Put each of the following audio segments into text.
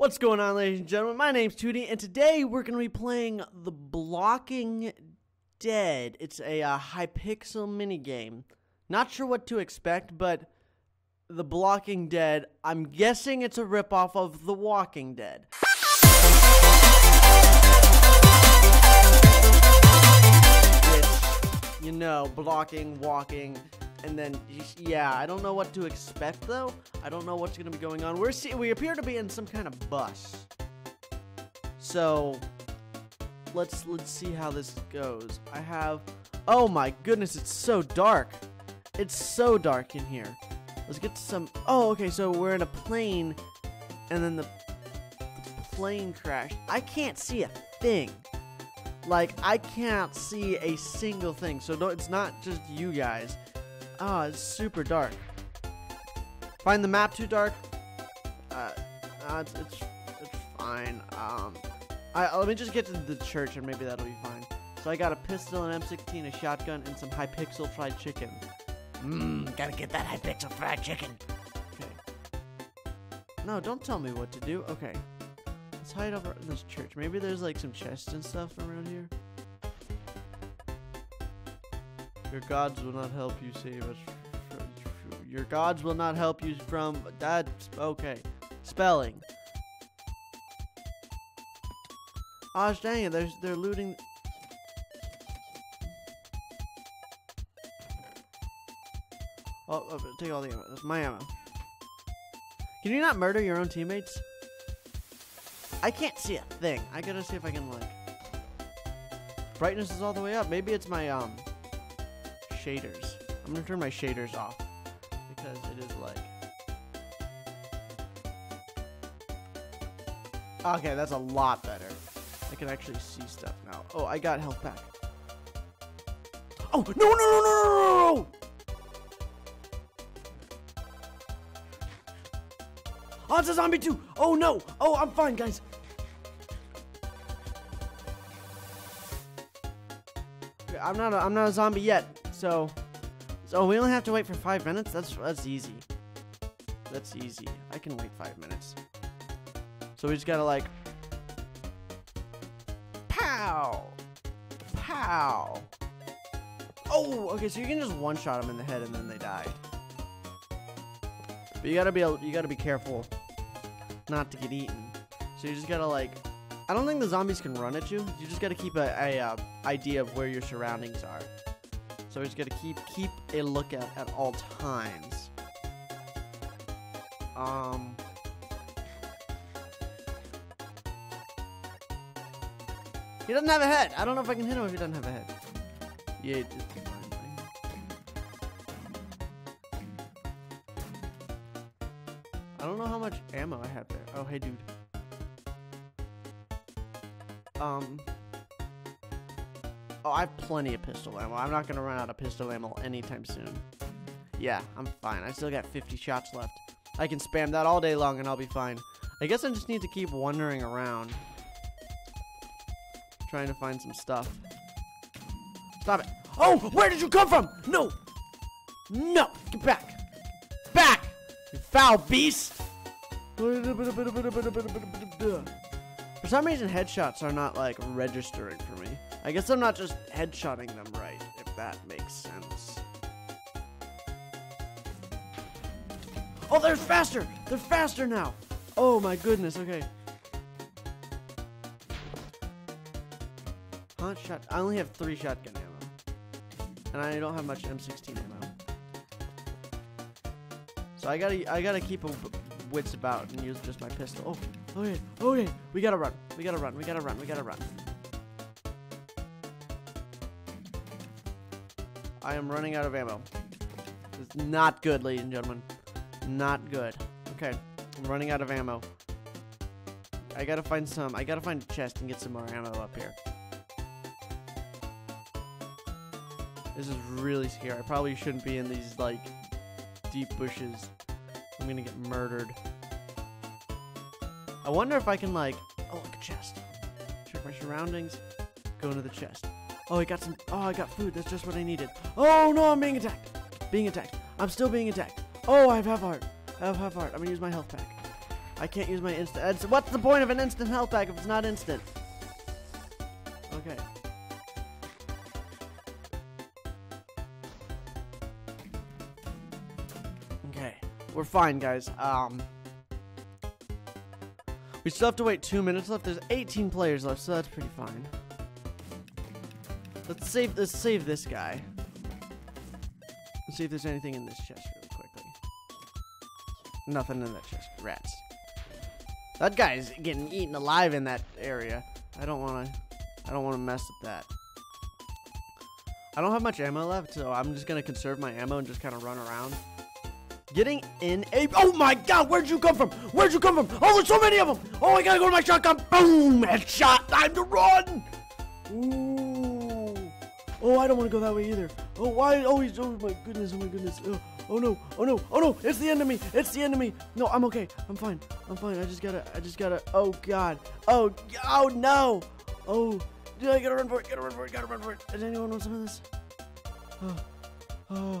What's going on, ladies and gentlemen? My name's Tewtiy, and today we're going to be playing The Blocking Dead. It's a uh, Hypixel minigame. Not sure what to expect, but The Blocking Dead, I'm guessing it's a ripoff of The Walking Dead. You know, blocking, walking, and then yeah, I don't know what to expect though. I don't know what's gonna be going on. We're see we appear to be in some kind of bus. So let's let's see how this goes. I have oh my goodness, it's so dark. It's so dark in here. Let's get some oh okay, so we're in a plane and then the, the plane crashed. I can't see a thing. Like I can't see a single thing. So it's not just you guys. Ah, oh, it's super dark. Find the map too dark? Uh, uh it's, it's, it's fine. Um, I, let me just get to the church and maybe that'll be fine. So I got a pistol, an M16, a shotgun, and some Hypixel fried chicken. Mmm, gotta get that Hypixel fried chicken. Okay. No, don't tell me what to do. Okay. Let's hide over in this church. Maybe there's like some chests and stuff around here. Your gods will not help you save us. Your gods will not help you from that. Okay. Spelling. Gosh dang it, they're, they're looting. Oh, oh, take all the ammo. That's my ammo. Can you not murder your own teammates? I can't see a thing. I gotta see if I can, like... Brightness is all the way up. Maybe it's my, um shaders. I'm gonna turn my shaders off because it is like. Okay, that's a lot better. I can actually see stuff now. Oh, I got health back. Oh, no, no, no, no, no! Oh, it's a zombie too! Oh no! Oh, I'm fine, guys. I'm not a, I'm not a zombie yet. So, so we only have to wait for five minutes. That's that's easy. That's easy. I can wait five minutes. So we just gotta like, pow, pow. Oh, okay. So you can just one shot them in the head and then they die. But you gotta be you gotta be careful not to get eaten. So you just gotta like, I don't think the zombies can run at you. You just gotta keep a, a uh, idea of where your surroundings are. So just gotta keep keep a lookout at all times. Um. He doesn't have a head. I don't know if I can hit him if he doesn't have a head. Yeah, fine. I don't know how much ammo I have there. Oh, hey, dude. Um. Oh, I have plenty of pistol ammo. I'm not going to run out of pistol ammo anytime soon. Yeah, I'm fine. I still got 50 shots left. I can spam that all day long and I'll be fine. I guess I just need to keep wandering around. Trying to find some stuff. Stop it. Oh, where did you come from? No. No. Get back. Back. You foul beast. For some reason, headshots are not, like, registering for me. I guess I'm not just headshotting them right, if that makes sense. Oh, they're faster! They're faster now! Oh my goodness, okay. Hot Shot. I only have three shotgun ammo. And I don't have much M16 ammo. So I gotta, I gotta keep a wits about and use just my pistol. Oh, okay, okay. We gotta run. We gotta run. We gotta run. We gotta run. I am running out of ammo. It's not good, ladies and gentlemen. Not good. Okay, I'm running out of ammo. I gotta find some. I gotta find a chest and get some more ammo up here. This is really scary. I probably shouldn't be in these, like, deep bushes. I'm gonna get murdered. I wonder if I can, like... Oh, look, a chest. Check my surroundings. Go into the chest. Oh, I got some. Oh, I got food. That's just what I needed. Oh, no, I'm being attacked. Being attacked. I'm still being attacked. Oh, I have half heart. I have half heart. I'm to use my health pack. I can't use my instant. What's the point of an instant health pack if it's not instant? We're fine, guys. Um, we still have to wait two minutes left. There's 18 players left, so that's pretty fine. Let's save. Let's save this guy. Let's see if there's anything in this chest really quickly. Nothing in that chest. Rats. That guy's getting eaten alive in that area. I don't want to. I don't want to mess with that. I don't have much ammo left, so I'm just gonna conserve my ammo and just kind of run around. Getting in a. Oh my god, where'd you come from? Where'd you come from? Oh, there's so many of them! Oh, I gotta go to my shotgun. Boom! Headshot! Time to run! Ooh. Oh, I don't want to go that way either. Oh, why? Oh, he's. Oh my goodness, oh my goodness. Oh, oh no, oh no, oh no, it's the enemy! It's the enemy! No, I'm okay. I'm fine. I'm fine. I just gotta. I just gotta. Oh god. Oh, oh no! Oh, dude, I gotta run for it. Gotta run for it. Gotta run for it. Does anyone want some of this? Oh, oh.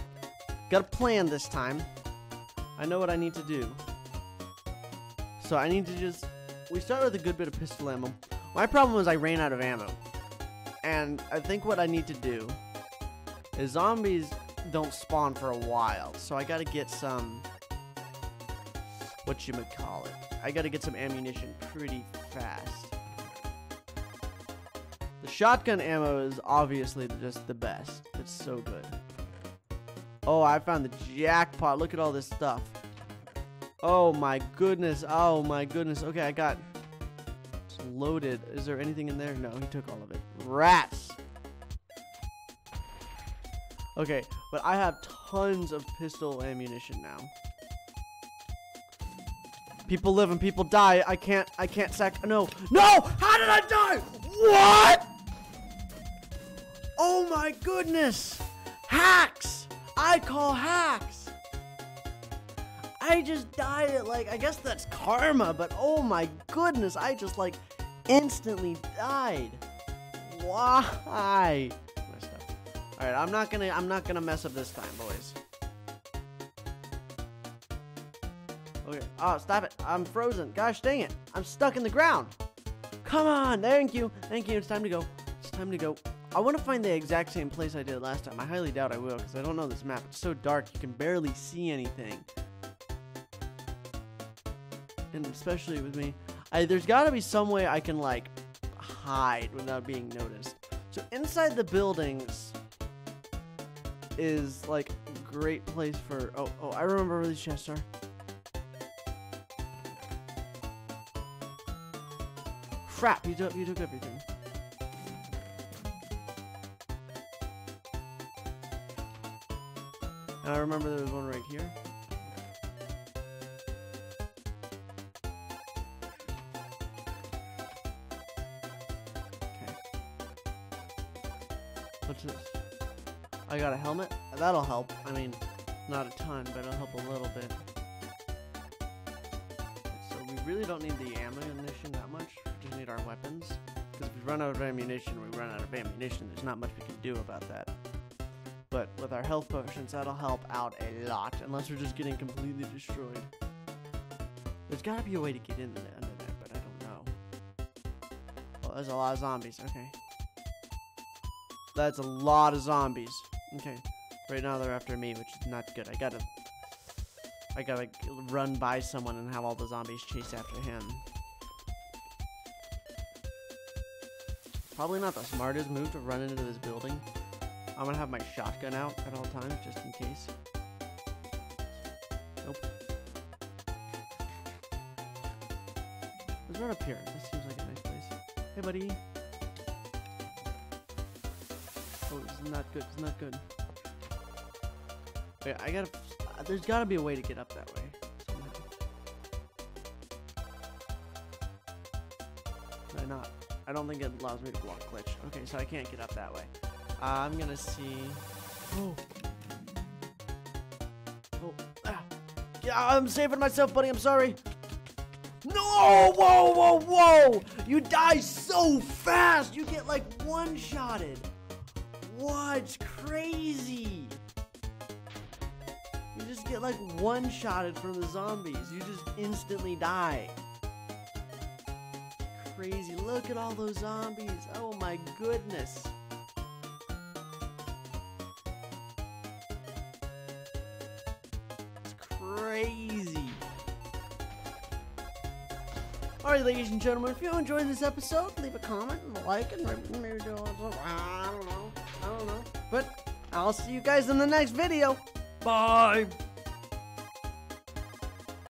Got a plan this time. I know what I need to do. So I need to just. We start with a good bit of pistol ammo. My problem was I ran out of ammo. And I think what I need to do is zombies don't spawn for a while. So I gotta get some. What you would call it. I gotta get some ammunition pretty fast. The shotgun ammo is obviously just the best. It's so good. Oh, I found the jackpot. Look at all this stuff. Oh my goodness. Oh my goodness. Okay, I got loaded. Is there anything in there? No, he took all of it. Rats. Okay, but I have tons of pistol ammunition now. People live and people die. I can't I can't sack no. No! How did I die? What? Oh my goodness. Hacks. I call hacks. I just died at like I guess that's karma, but oh my goodness, I just like instantly died. Why? Messed up. All right, I'm not gonna I'm not gonna mess up this time, boys. Okay. Oh, stop it! I'm frozen. Gosh dang it! I'm stuck in the ground. Come on! Thank you. Thank you. It's time to go. It's time to go. I want to find the exact same place I did last time. I highly doubt I will because I don't know this map. It's so dark you can barely see anything. And especially with me, I, there's got to be some way I can like hide without being noticed. So inside the buildings is like a great place for. Oh, oh, I remember where these chests are. Crap! You took you took everything. I remember there was one right here. Okay. What's this? I got a helmet? That'll help. I mean, not a ton, but it'll help a little bit. So we really don't need the ammunition that much. We just need our weapons. Because if we run out of ammunition, we run out of ammunition. There's not much we can do about that. But with our health potions, that'll help out a lot. Unless we're just getting completely destroyed. There's gotta be a way to get in there, under there, but I don't know. Oh, there's a lot of zombies. Okay. That's a lot of zombies. Okay. Right now they're after me, which is not good. I gotta... I gotta run by someone and have all the zombies chase after him. Probably not the smartest move to run into this building. I'm gonna have my shotgun out at all times, just in case. Nope. Let's run up here. This seems like a nice place. Hey, buddy. Oh, this is not good. It's not good. Wait, I gotta. Uh, there's gotta be a way to get up that way. I not? I don't think it allows me to block glitch. Okay, so I can't get up that way. Uh, I'm gonna see. Oh. Oh. Ah. I'm saving myself, buddy. I'm sorry. No! Whoa, whoa, whoa! You die so fast! You get like one shotted. What? Crazy! You just get like one shotted from the zombies. You just instantly die. Crazy. Look at all those zombies. Oh my goodness. Alright, ladies and gentlemen, if you enjoyed this episode, leave a comment and like and maybe do I don't know. I don't know. But I'll see you guys in the next video. Bye.